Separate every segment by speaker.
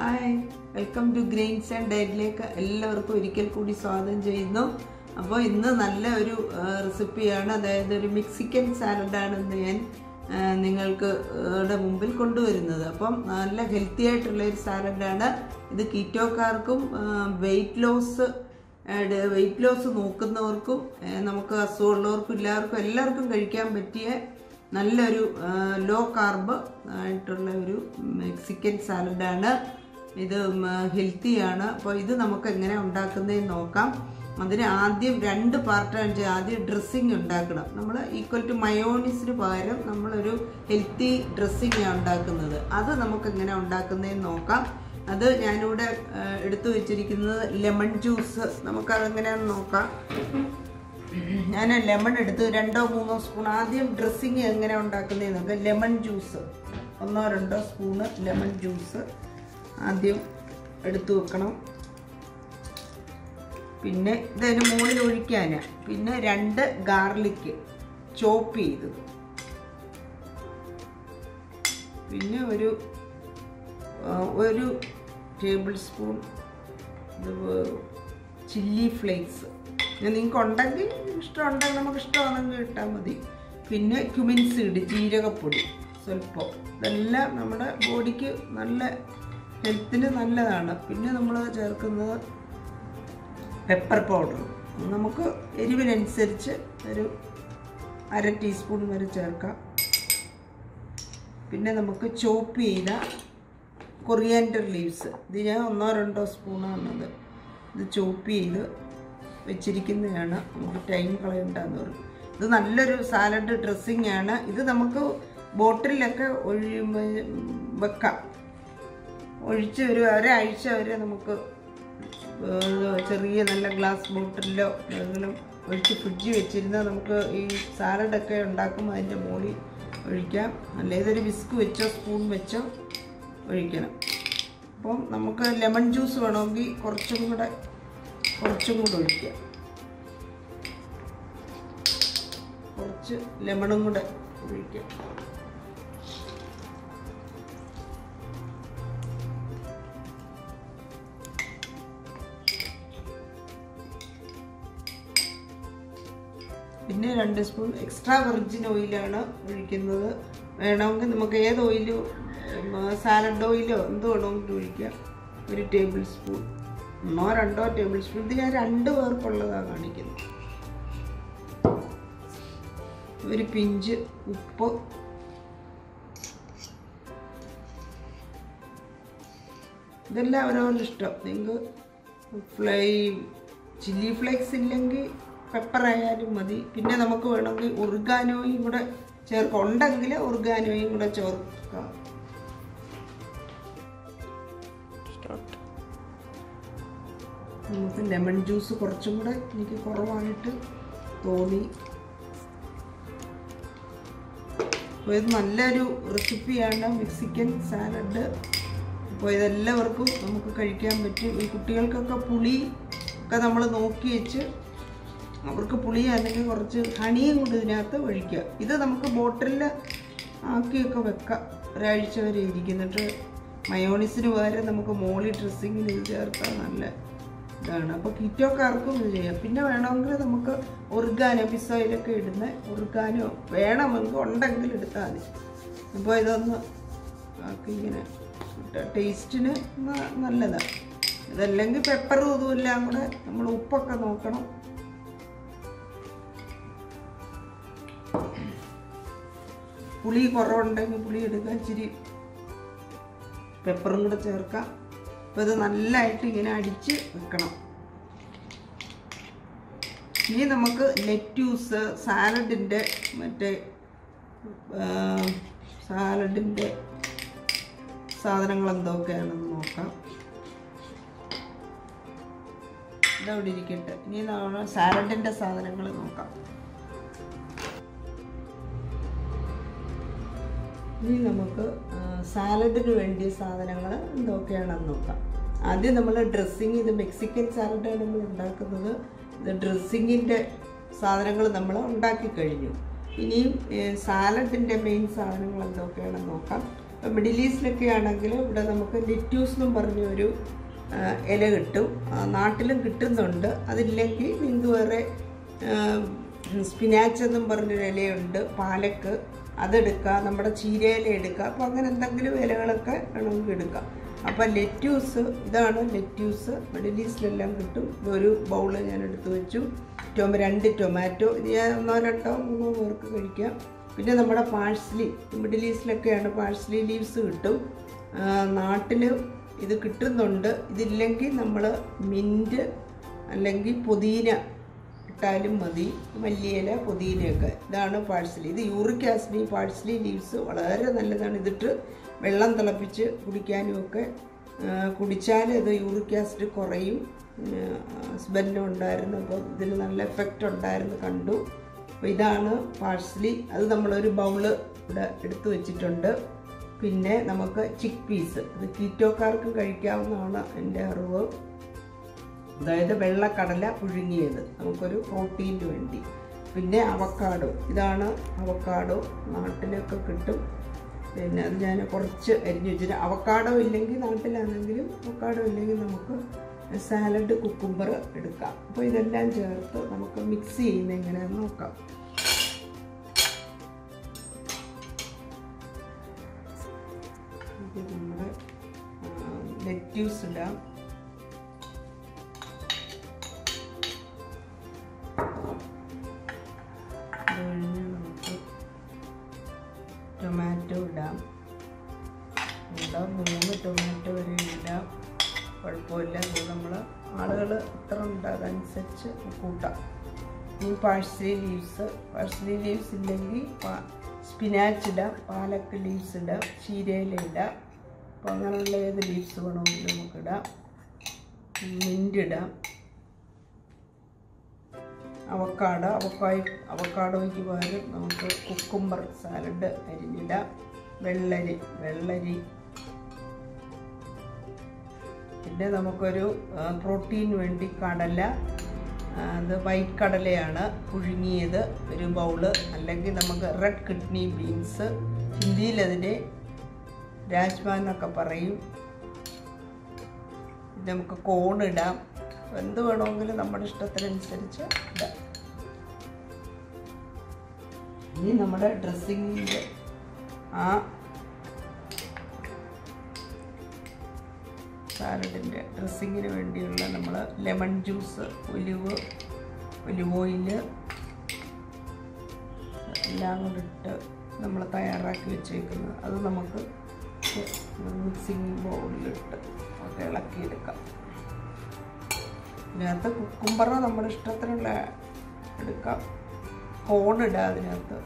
Speaker 1: Hi welcome to grains and ഡയറ്റിലേക്ക് എല്ലാവർക്കും ഒരിക്കൽ കൂടി സ്വാഗതം ചെയ്യുന്നു. അപ്പോൾ ഇന്ന് നല്ല ഒരു റെസിപ്പിയാണ് അതായത് ഒരു മെക്സിക്കൻ സാലഡാണ് ഇന്ന് ഞാൻ നിങ്ങൾക്ക് മുമ്പിൽ കൊണ്ടുവരുന്നത്. അപ്പം നല്ല ഹെൽത്തി ആയിട്ടുള്ള ഒരു സാലഡാണ് ഇത് കീറ്റോക്കാർക്കും വെയിറ്റ് ലോസ് വെയിറ്റ് ലോസ് നോക്കുന്നവർക്കും നമുക്ക് അസുഖമുള്ളവർക്കും എല്ലാവർക്കും എല്ലാവർക്കും കഴിക്കാൻ പറ്റിയ നല്ലൊരു ലോ കാർബ് ആയിട്ടുള്ള ഒരു മെക്സിക്കൻ സാലഡാണ് ഇത് ഹെൽത്തിയാണ് അപ്പോൾ ഇത് നമുക്ക് എങ്ങനെ ഉണ്ടാക്കുന്നതെന്ന് നോക്കാം. അതിന് ആദ്യം രണ്ട് പാർട്ടാണ് ചെയ്യുക. ആദ്യം ഡ്രസ്സിങ് ഉണ്ടാക്കണം. നമ്മൾ ഈക്വൽ ടു മയോണീസിന് പകരം നമ്മളൊരു ഹെൽത്തി ഡ്രസ്സിങ്ങാണ് ഉണ്ടാക്കുന്നത്. അത് നമുക്ക് എങ്ങനെ ഉണ്ടാക്കുന്നതെന്ന് നോക്കാം. അത് ഞാനിവിടെ എടുത്തു വെച്ചിരിക്കുന്നത് ലെമൺ ജ്യൂസ് നമുക്കതെങ്ങനെയാണെന്ന് നോക്കാം. ഞാൻ ലെമൺ എടുത്ത് രണ്ടോ മൂന്നോ സ്പൂൺ ആദ്യം ഡ്രസ്സിങ് എങ്ങനെ ഉണ്ടാക്കുന്നതെന്ന് നോക്കാം. ലെമൺ ജ്യൂസ് ഒന്നോ രണ്ടോ സ്പൂണ് ലെമൺ ജ്യൂസ് ആദ്യം എടുത്തു വെക്കണം. പിന്നെ ഇതിന് മുകളിൽ ഒഴിക്കാൻ പിന്നെ രണ്ട് ഗാർലിക്ക് ചോപ്പ് ചെയ്തത് പിന്നെ ഒരു ഒരു ടേബിൾ സ്പൂൺ ചില്ലി ഫ്ലേക്സ് നിങ്ങൾക്ക് ഉണ്ടെങ്കിൽ ഇഷ്ടമുണ്ടെങ്കിൽ നമുക്ക് ഇഷ്ടമാണെങ്കിൽ ഇട്ടാൽ മതി. പിന്നെ ക്യുമിൻ സീഡ് ജീരകപ്പൊടി. സ്വല്പം. ഇതെല്ലാം നമ്മുടെ ബോഡിക്ക് നല്ല ഹെൽത്തിന് നല്ലതാണ്. പിന്നെ നമ്മൾ ചേർക്കുന്നത് പെപ്പർ പൗഡർ നമുക്ക് എരിവിനനുസരിച്ച് ഒരു അര ടീസ്പൂൺ വരെ ചേർക്കാം. പിന്നെ നമുക്ക് ചോപ്പ് ചെയ്ത കൊറിയാൻഡർ ലീവ്സ് ഇത് ഞാൻ ഒന്നോ രണ്ടോ സ്പൂണാണത് ഇത് ചോപ്പ് ചെയ്ത് വെച്ചിരിക്കുന്നതാണ്. നമുക്ക് ടൈം കളയണ്ടെന്ന് പറയും ഇത് നല്ലൊരു സാലഡ് ഡ്രസ്സിങ് ആണ്. ഇത് നമുക്ക് ബോട്ടിലൊക്കെ ഒഴി വെക്കാം. ഒഴിച്ച് ഒരു ഒരാഴ്ച വരെ നമുക്ക് ചെറിയ നല്ല ഗ്ലാസ് ബോട്ടിലോ എന്തെങ്കിലും ഒഴിച്ച് ഫ്രിഡ്ജ് വെച്ചിരുന്നാൽ നമുക്ക് ഈ സാലഡൊക്കെ ഉണ്ടാക്കുമ്പോൾ അതിന്റെ മുകളിൽ ഒഴിക്കാം. അല്ല ഇതൊരു വിസ്ക് വെച്ചോ സ്പൂൺ വെച്ചോ ഒഴിക്കണം. അപ്പം നമുക്ക് ലെമൺ ജ്യൂസ് വേണമെങ്കിൽ കുറച്ചും കൂടെ കുറച്ചും കൂടെ ഒഴിക്കാം. കുറച്ച് ലെമണും കൂടെ ഒഴിക്കാം. പിന്നെ രണ്ട് സ്പൂൺ എക്സ്ട്രാ വെർജിൻ ഓയിലാണ് ഒഴിക്കുന്നത്. വേണമെങ്കിൽ നമുക്ക് ഏത് ഓയിലോ സാലഡ് ഓയിലോ എന്ത് വേണമെങ്കിലും ഒഴിക്കാം. ഒരു ടേബിൾ സ്പൂൺ ഒന്നോ രണ്ടോ ടേബിൾ സ്പൂൺ ഇത് ഞാൻ രണ്ട് പേർക്കുള്ളതാണ് കാണിക്കുന്നത്. ഒരു പിഞ്ച് ഉപ്പ്. ഇതെല്ലാം അവരവരുടെ ഇഷ്ടം. നിങ്ങൾക്ക് ഫ്ലൈ ചില്ലി ഫ്ലേക്സ് ഇല്ലെങ്കിൽ പെപ്പർ ആയാലും മതി. പിന്നെ നമുക്ക് വേണമെങ്കിൽ ഉർഗാനോയും കൂടെ ചേർക്കാം ഉണ്ടെങ്കിൽ ഉർഗാനോയും കൂടെ ചേർക്കാം. നമുക്ക് ലെമൺ ജ്യൂസ് കുറച്ചും കൂടെ എനിക്ക് കുറവായിട്ട് തോന്നി. അപ്പോൾ ഇത് നല്ലൊരു റെസിപ്പിയാണ് മെക്സിക്കൻ സാലഡ് അപ്പോൾ ഇതെല്ലാവർക്കും നമുക്ക് കഴിക്കാൻ പറ്റും. ഈ കുട്ടികൾക്കൊക്കെ പുളി ഒക്കെ നമ്മൾ നോക്കി വെച്ച് അവർക്ക് പുളി അല്ലെങ്കിൽ കുറച്ച് ഹണിയും കൊണ്ട് ഇതിനകത്ത് ഒഴിക്കുക. ഇത് നമുക്ക് ബോട്ടിലിൽ ആക്കിയൊക്കെ വെക്കാം. ഒരാഴ്ച വരെ ഇരിക്കും. എന്നിട്ട് മയോണിസിന് പകരം നമുക്ക് മോളി ഡ്രസ്സിങ്ങിന് ഇത് ചേർത്താൽ നല്ല ഇതാണ്. അപ്പോൾ കിറ്റോക്കാർക്കും ഇത് ചെയ്യാം. പിന്നെ വേണമെങ്കിൽ നമുക്ക് ഒറുക്കാനോ പിസോയിലൊക്കെ ഇടുന്ന ഒറുക്കാനോ വേണമെങ്കിൽ ഉണ്ടെങ്കിൽ എടുത്താൽ മതി. അപ്പോൾ ഇതൊന്ന് ആക്കി ഇങ്ങനെ ടേസ്റ്റിന് നല്ലതാണ്. ഇതല്ലെങ്കിൽ പെപ്പറും ഇതും എല്ലാം കൂടെ നമ്മൾ ഉപ്പൊക്കെ നോക്കണം. പുളി കുറവുണ്ടെങ്കിൽ പുളി എടുക്കാൻ ഇച്ചിരി പെപ്പറും കൂടെ ചേർക്കാം അപ്പോൾ ഇത് നല്ലതായിട്ട് ഇങ്ങനെ അടിച്ച് വെക്കണം. ഇനി നമുക്ക് ലെറ്റ്യൂസ് സാലഡിന്റെ മറ്റേ സാലഡിന്റെ സാധനങ്ങൾ എന്തൊക്കെയാണെന്ന് നോക്കാം. ഇതവിടെ ഇരിക്കട്ടെ. ഇനി സാലഡിന്റെ സാധനങ്ങൾ നോക്കാം. ഇനി നമുക്ക് സാലഡിന് വേണ്ടിയ സാധനങ്ങൾ എന്തൊക്കെയാണെന്ന് നോക്കാം. ആദ്യം നമ്മൾ ഡ്രസ്സിങ് ഇത് മെക്സിക്കൻ സാലഡാണ് നമ്മൾ ഉണ്ടാക്കുന്നത്. ഇത് ഡ്രസ്സിങ്ങിന്റെ സാധനങ്ങൾ നമ്മൾ ഉണ്ടാക്കി കഴിഞ്ഞു. ഇനിയും സാലഡിന്റെ മെയിൻ സാധനങ്ങൾ എന്തൊക്കെയാണെന്ന് നോക്കാം. ഇപ്പം മിഡിൽ ഈസ്റ്റിലൊക്കെ ആണെങ്കിൽ ഇവിടെ നമുക്ക് ലിറ്റ്യൂസ് എന്നും പറഞ്ഞൊരു ഇല കിട്ടും. നാട്ടിലും കിട്ടുന്നുണ്ട്. അതില്ലെങ്കിൽ നിങ്ങൾക്ക് വേറെ സ്പിനാച്ച് എന്നും പറഞ്ഞൊരു ഇലയുണ്ട്. പാലക്ക്. അതെടുക്കുക നമ്മുടെ ചീരയില എടുക്കുക. അപ്പോൾ അങ്ങനെ എന്തെങ്കിലും ഇലകളൊക്കെ വേണമെങ്കിൽ എടുക്കാം. അപ്പോൾ ലെറ്റ്യൂസ് ഇതാണ് ലെറ്റ്യൂസ്. മിഡിൽ ഈസ്റ്റിലെല്ലാം കിട്ടും. ഒരു ബൗൾ ഞാൻ എടുത്തു വെച്ചു. ടൊമ രണ്ട് ടൊമാറ്റോ. ഇത് ഞാൻ ഒന്നോ രണ്ടോ മൂന്നോ പേർക്ക് കഴിക്കാം. പിന്നെ നമ്മുടെ പാഴ്സ്ലി മിഡിൽ ഈസ്റ്റിലൊക്കെയാണ് പാഴ്സ്ലി ലീവ്സ് കിട്ടും. നാട്ടിൽ ഇത് കിട്ടുന്നുണ്ട്. ഇതില്ലെങ്കിൽ നമ്മൾ മിന്റ് അല്ലെങ്കിൽ പുതിന ഇട്ടാലും മതി മല്ലിയില പുതിനയൊക്കെ. ഇതാണ് പാഴ്സലി. ഇത് യൂറിക് ആസിഡ് പാഴ്സലി ലീവ്സ് വളരെ നല്ലതാണ്. ഇതിട്ട് വെള്ളം തിളപ്പിച്ച് കുടിക്കാനും ഒക്കെ കുടിച്ചാൽ ഇത് യൂറിക് ആസിഡ് കുറയും. ഹസ്ബൻഡിനും ഉണ്ടായിരുന്നു അപ്പോൾ ഇതിന് നല്ല എഫക്റ്റ് ഉണ്ടായിരുന്നു കണ്ടു. അപ്പോൾ ഇതാണ് പാഴ്സലി. അത് നമ്മളൊരു ബൗൾ ഇവിടെ എടുത്തു വെച്ചിട്ടുണ്ട്. പിന്നെ നമുക്ക് ചിക്ക് പീസ് ഇത് കീറ്റോക്കാർക്കും കഴിക്കാവുന്നതാണ് എന്റെ അറിവ്. അതായത് വെള്ളക്കടല പുഴുങ്ങിയത്. നമുക്കൊരു പ്രോട്ടീന് വേണ്ടി. പിന്നെ അവക്കാഡോ ഇതാണ് അവക്കാഡോ നാട്ടിലൊക്കെ കിട്ടും. പിന്നെ അത് ഞാൻ കുറച്ച് അരിഞ്ഞു വെച്ചിട്ട് അവക്കാഡോ ഇല്ലെങ്കിൽ നാട്ടിലാണെങ്കിലും അവക്കാഡോ ഇല്ലെങ്കിൽ നമുക്ക് സാലഡ് കുക്കുംബർ എടുക്കാം. അപ്പോൾ ഇതെല്ലാം ചേർത്ത് നമുക്ക് മിക്സ് ചെയ്യുന്ന എങ്ങനെയാണെന്ന് നോക്കാം. നമ്മുടെ ലെറ്റ്യൂസ് ഇടാം. അതനുസരിച്ച് കൂട്ടാം. ഇനി പാഴ്സലി ലീവ്സ് പാഴ്സലി ലീവ്സ് ഇല്ലെങ്കിൽ സ്പിനാച്ച് ഇടാം പാലക്ക് ലീവ്സ് ഇടാം ചീരയില ഇടാം. അപ്പോൾ അങ്ങനെയുള്ള ഏത് ലീവ്സ് വേണമെങ്കിലും നമുക്കിടാം മിന്റ് ഇടാം. അവക്കാടോ അവക്കായി അവക്കാടോയ്ക്ക് പകരം നമുക്ക് കുക്കുംബർ സാലഡ് അരിഞ്ഞിടാം. വെള്ളരി വെള്ളരി. പിന്നെ നമുക്കൊരു പ്രോട്ടീൻ വേണ്ടി കടല അത് വൈറ്റ് കടലയാണ് പുഴുങ്ങിയത്. ഒരു ബൗൾ അല്ലെങ്കിൽ നമുക്ക് റെഡ് കിഡ്നി ബീൻസ് ഹിന്ദിയിൽ അതിനെ രാജ്മ എന്നൊക്കെ പറയും. ഇത് നമുക്ക് കോൺ ഇടാം. എന്ത് വേണമെങ്കിലും നമ്മുടെ ഇഷ്ടത്തിനനുസരിച്ച് ഇടാം. ഇനി നമ്മുടെ ഡ്രസ്സിങ്ങിന്റെ ആ സാലഡിന്റെ ഡ്രസ്സിങ്ങിന് വേണ്ടിയുള്ള നമ്മൾ lemon juice olive olive oil എല്ലാം കൂടെ ഇട്ട് നമ്മൾ തയ്യാറാക്കി വെച്ചേക്കുന്നത്. അത് നമുക്ക് മിക്സിങ് ബൗളിലിട്ട് ഒക്കെ ഇളക്കിയെടുക്കാം. ഇതിനകത്ത് കുക്കുംബർ നമ്മുടെ ഇഷ്ടത്തിനുള്ള എടുക്കാം. കോൺ ഇടുക അതിനകത്ത്.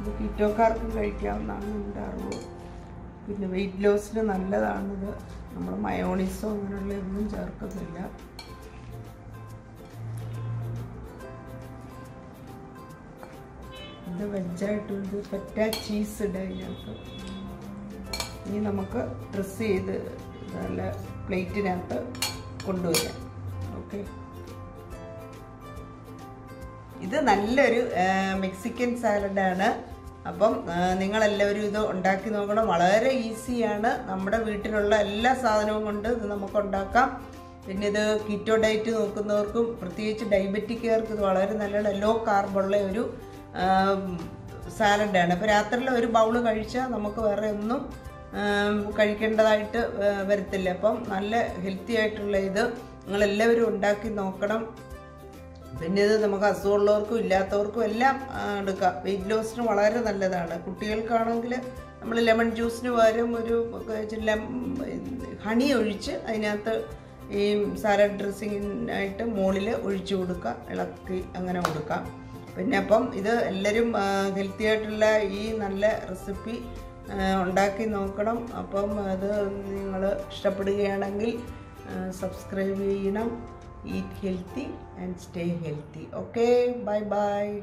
Speaker 1: ഇത് കീറ്റോക്കാർക്കും കഴിക്കാവുന്നതാണ് എന്റെ അറിവ്. പിന്നെ വെയിറ്റ് ലോസിന് നല്ലതാണിത്. നമ്മൾ മയോണീസോ അങ്ങനെയുള്ള ഒന്നും ചേർക്കുന്നില്ല ഇത് വെജായിട്ട് ഇത് പറ്റ ചീസ് ഇടുക ഇനി നമുക്ക് ഡ്രസ്സ് ചെയ്ത് നല്ല പ്ലേറ്റിനകത്ത് കൊണ്ടുവരാം. ഓക്കെ. ഇത് നല്ലൊരു മെക്സിക്കൻ സാലഡാണ്. അപ്പം നിങ്ങളെല്ലാവരും ഇത് ഉണ്ടാക്കി നോക്കണം. വളരെ ഈസിയാണ്. നമ്മുടെ വീട്ടിലുള്ള എല്ലാ സാധനവും കൊണ്ട് ഇത് നമുക്ക് ഉണ്ടാക്കാം. പിന്നെ ഇത് കിറ്റോ ഡയറ്റ് നോക്കുന്നവർക്കും പ്രത്യേകിച്ച് ഡയബറ്റിക്കുകാർക്ക് ഇത് വളരെ നല്ലതാണ്. ലോ കാർബുള്ള ഒരു സാലഡാണ് അപ്പോൾ രാത്രിയിൽ ഒരു ബൗൾ കഴിച്ചാൽ നമുക്ക് വേറെ ഒന്നും കഴിക്കേണ്ടതായിട്ട് വരത്തില്ല. അപ്പം നല്ല ഹെൽത്തി ആയിട്ടുള്ള ഇത് നിങ്ങളെല്ലാവരും ഉണ്ടാക്കി നോക്കണം. പിന്നെ ഇത് നമുക്ക് അസുഖമുള്ളവർക്കും ഇല്ലാത്തവർക്കും എല്ലാം എടുക്കാം. വെയിറ്റ് ലോസിന് വളരെ നല്ലതാണ്. കുട്ടികൾക്കാണെങ്കിൽ നമ്മൾ ലെമൺ ജ്യൂസിന് പകരം ഒരു ഹണി ഒഴിച്ച് അതിനകത്ത് ഈ സാലഡ് ഡ്രസ്സിങ്ങിനായിട്ട് മുകളിൽ ഒഴിച്ചു കൊടുക്കുക ഇളക്കി അങ്ങനെ കൊടുക്കാം. പിന്നെ അപ്പം ഇത് എല്ലാവരും ഹെൽത്തി ആയിട്ടുള്ള ഈ നല്ല റെസിപ്പി ഉണ്ടാക്കി നോക്കണം. അപ്പം അത് നിങ്ങൾ ഇഷ്ടപ്പെടുകയാണെങ്കിൽ സബ്സ്ക്രൈബ് ചെയ്യണം. Eat healthy and stay healthy. Okay bye bye